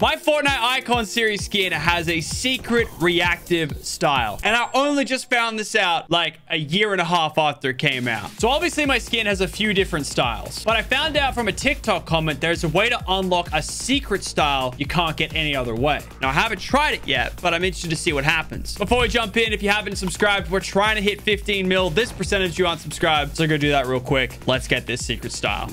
My Fortnite Icon Series skin has a secret reactive style. And I only just found this out like a year and a half after it came out. So obviously my skin has a few different styles. But I found out from a TikTok comment there's a way to unlock a secret style you can't get any other way. Now I haven't tried it yet, but I'm interested to see what happens. Before we jump in, if you haven't subscribed, we're trying to hit 15 mil. This percentage you unsubscribed. So go do that real quick. Let's get this secret style.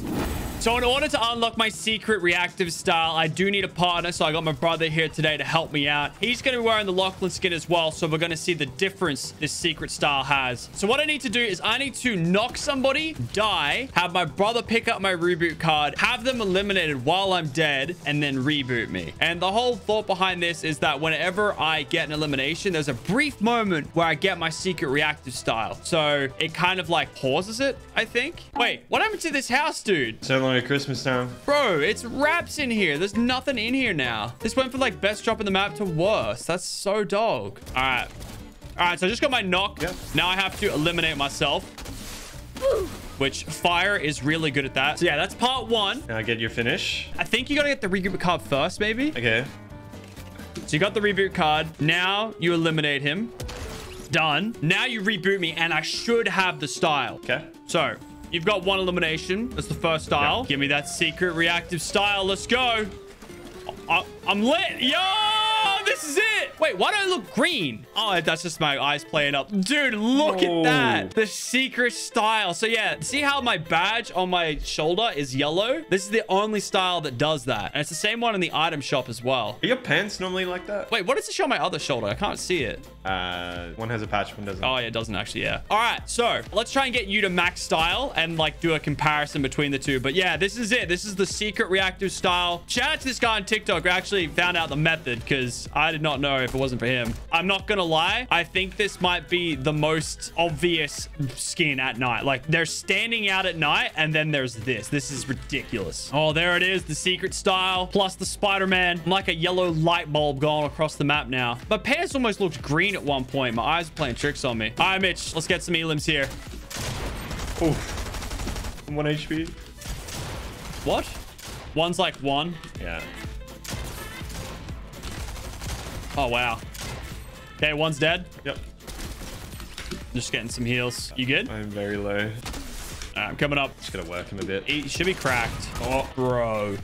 So in order to unlock my secret reactive style, I do need a partner. So I got my brother here today to help me out. He's going to be wearing the Lachlan skin as well. So we're going to see the difference this secret style has. So what I need to do is I need to knock somebody, die, have my brother pick up my reboot card, have them eliminated while I'm dead, and then reboot me. And the whole thought behind this is that whenever I get an elimination, there's a brief moment where I get my secret reactive style. So it kind of like pauses it, I think. Wait, what happened to this house, dude? So Christmas time. Bro, it's wraps in here. There's nothing in here now. This went from like best drop in the map to worst. That's so dog. All right. All right, so I just got my knock. Yep. Now I have to eliminate myself. Which fire is really good at that. So yeah, that's part one. Now get your finish. I think you got to get the reboot card first, maybe. Okay. So you got the reboot card. Now you eliminate him. Done. Now you reboot me, and I should have the style. Okay. So you've got one elimination. That's the first style. Yeah. Give me that secret reactive style. Let's go. I, am lit. Yo, this is it. Wait, why do I look green? Oh, that's just my eyes playing up. Dude, look Whoa. at that. The secret style. So yeah, see how my badge on my shoulder is yellow? This is the only style that does that. And it's the same one in the item shop as well. Are your pants normally like that? Wait, what does it show on my other shoulder? I can't see it. Uh, one has a patch, one doesn't. Oh, yeah, it doesn't actually, yeah. All right, so let's try and get you to max style and like do a comparison between the two. But yeah, this is it. This is the secret reactive style. Shout out to this guy on TikTok who actually found out the method because I did not know if it wasn't for him. I'm not gonna lie. I think this might be the most obvious skin at night. Like they're standing out at night and then there's this. This is ridiculous. Oh, there it is. The secret style plus the Spider-Man. I'm like a yellow light bulb going across the map now. My pants almost looked green at one point. My eyes are playing tricks on me. All right, Mitch, let's get some elims here. Oof. One HP. What? One's like one. Yeah. Oh, wow. Okay, one's dead. Yep. Just getting some heals. You good? I'm very low. right, I'm coming up. Just gotta work him a bit. He should be cracked. Oh, bro.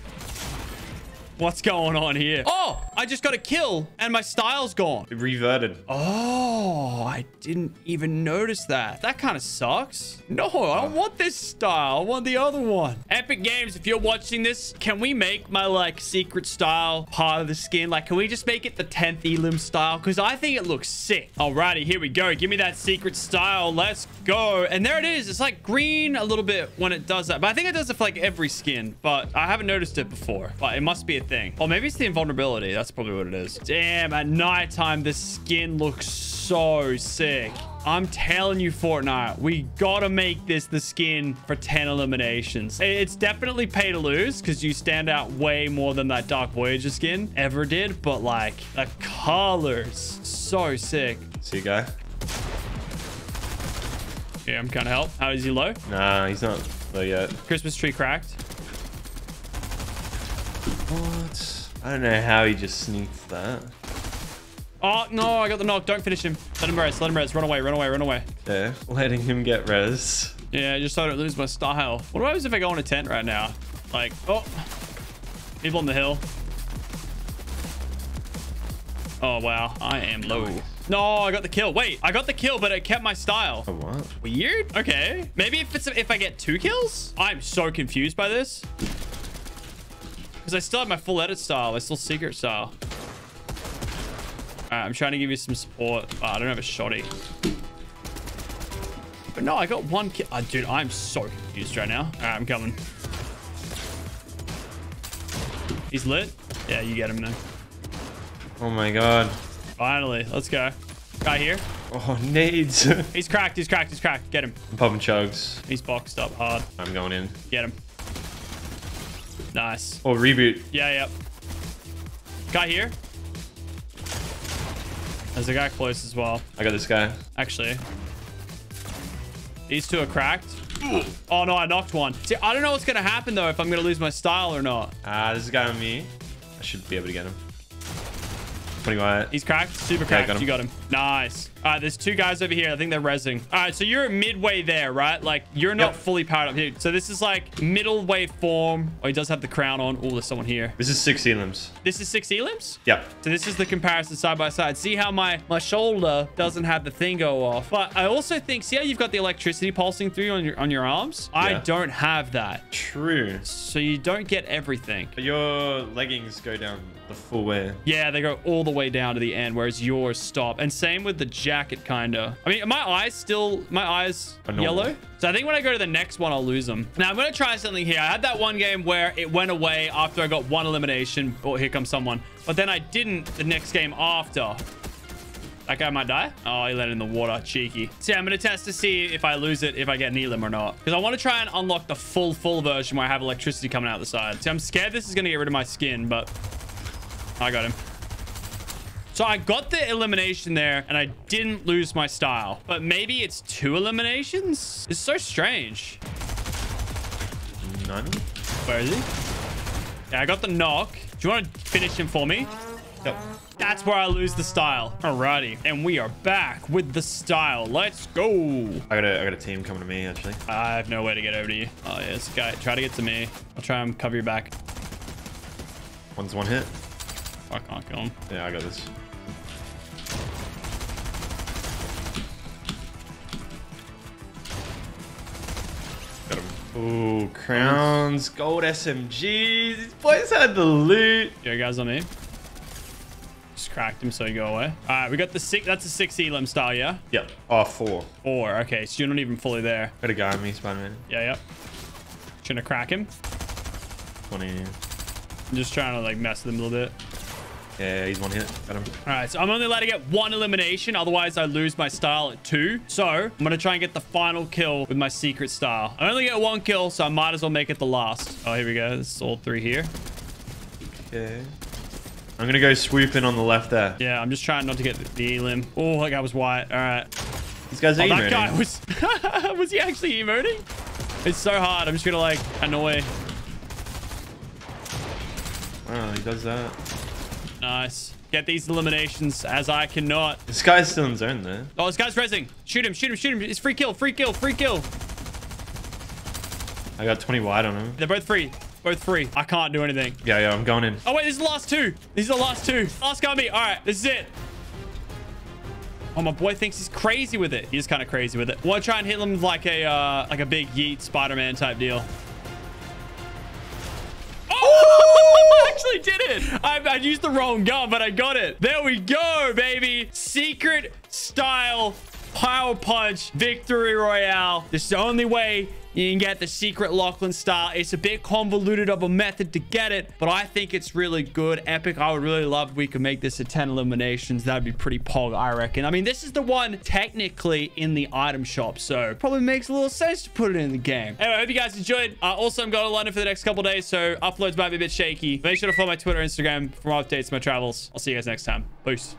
What's going on here? Oh, I just got a kill and my style's gone. It reverted. Oh, I didn't even notice that. That kind of sucks. No, I don't want this style. I want the other one. Epic Games, if you're watching this, can we make my like secret style part of the skin? Like, can we just make it the 10th Elim style? Because I think it looks sick. Alrighty, here we go. Give me that secret style. Let's go. And there it is. It's like green a little bit when it does that. But I think it does it for like every skin. But I haven't noticed it before. But it must be a thing. Or maybe it's the invulnerability. That's probably what it is. Damn, at nighttime, the skin looks so sick. I'm telling you, Fortnite, we gotta make this the skin for 10 eliminations. It's definitely pay to lose because you stand out way more than that Dark Voyager skin ever did. But like, the colors, so sick. See you, guy. Yeah, I'm kind of help. How is he low? Nah, he's not low yet. Christmas tree cracked. What? I don't know how he just sneaked that. Oh, no, I got the knock. Don't finish him. Let him rest. Let him rest. Run away. Run away. Run away. Yeah, letting him get res. Yeah, I just so I don't lose my style. What happens if I go on a tent right now? Like, oh, people on the hill. Oh, wow. I am low. No, I got the kill. Wait, I got the kill, but it kept my style. Oh, what? Weird. Okay. Maybe if it's if I get two kills? I'm so confused by this. Because I still have my full edit style. I still secret style. All right, I'm trying to give you some support. Oh, I don't have a shotty. But no, I got one kill. Oh, ah, dude, I'm so confused right now. All right, I'm coming. He's lit. Yeah, you get him now. Oh my god. Finally, let's go. Guy here. Oh, nades. He's cracked. He's cracked. He's cracked. Get him. I'm popping chugs. He's boxed up hard. I'm going in. Get him. Nice. Oh, reboot. Yeah, yeah. Guy here. There's a guy close as well. I got this guy. Actually. These two are cracked. Oh, no, I knocked one. See, I don't know what's going to happen, though, if I'm going to lose my style or not. Ah, this is a guy on me. I should be able to get him. 20 white. He's cracked. Super Yeah, cracked. got you got him. Nice. All right, there's two guys over here. I think they're rezzing. All right, so you're midway there, right? Like, you're not Yep. fully powered up here. So this is like middle wave form. Oh, he does have the crown on. Oh, there's someone here. This is six elims. This is six elims? Yep. So this is the comparison side by side. See how my, my shoulder doesn't have the thing go off. But I also think, see how you've got the electricity pulsing through on your on your arms? I don't have that. True. So you don't get everything. But your leggings go down the full way. Yeah, they go all the way down to the end, whereas yours stop. And same with the jacket, kinda. I mean, my eyes still, my eyes yellow. So I think when I go to the next one, I'll lose them. Now I'm gonna try something here. I had that one game where it went away after I got one elimination. Oh, here comes someone. But then I didn't the next game after. That guy might die. Oh, he let in the water. Cheeky. See, I'm going to test to see if I lose it, if I get an elim or not. Because I want to try and unlock the full, full version where I have electricity coming out the side. See, I'm scared this is going to get rid of my skin, but I got him. So I got the elimination there and I didn't lose my style. But maybe it's two eliminations? It's so strange. None. Where is he? Yeah, I got the knock. Do you want to finish him for me? Yep. That's where I lose the style. Alrighty. And we are back with the style. Let's go. I got a I got a team coming to me actually. I have no way to get over to you. Oh, yeah, this guy. Try to get to me. I'll try and cover your back. One's one hit. I can't kill him. Yeah, I got this. Ooh, crowns, gold SMGs. These boys had the loot. Yo, guys on me. Just cracked him so he go away. All right, we got the six. That's a six elim style, yeah? Yep. Oh, four. Four. Okay, so you're not even fully there. Got a guy on me, Spider-Man. Yeah, yep. Trying to crack him. 20. I'm just trying to like mess with him a little bit. Yeah, he's one hit. Got him. All right, so I'm only allowed to get one elimination. Otherwise, I lose my style at two. So I'm going to try and get the final kill with my secret style. I only get one kill, so I might as well make it the last. Oh, here we go. This is all three here. Okay. I'm gonna go swoop in on the left there. Yeah, I'm just trying not to get the elim. Oh, that guy was white. All right. These guys Oh, that guy was... was he actually emoting? It's so hard. I'm just going to, like, annoy. Wow, he does that. Nice. Get these eliminations as I cannot. This guy's still in zone there. Oh, this guy's rezzing. Shoot him, shoot him, shoot him. It's free kill, free kill, free kill. I got 20 wide on him. They're both free. Both free. I can't do anything. Yeah, yeah, I'm going in. Oh, wait, this is the last two. These are the last two. Last guy me. All right, this is it. Oh, my boy thinks he's crazy with it. He's kind of crazy with it. Want to try and hit him like a uh, like a big yeet Spider-Man type deal. It. I, I used the wrong gun, but I got it. There we go, baby. Secret style power punch victory royale. This is the only way you can get the secret Lachlan style. It's a bit convoluted of a method to get it, but I think it's really good. Epic, I would really love if we could make this a 10 eliminations. That'd be pretty pog, I reckon. I mean, this is the one technically in the item shop, so probably makes a little sense to put it in the game. Anyway, I hope you guys enjoyed. Uh, also, I'm going to London for the next couple days, so uploads might be a bit shaky. Make sure to follow my Twitter, Instagram for more updates, my travels. I'll see you guys next time. Peace.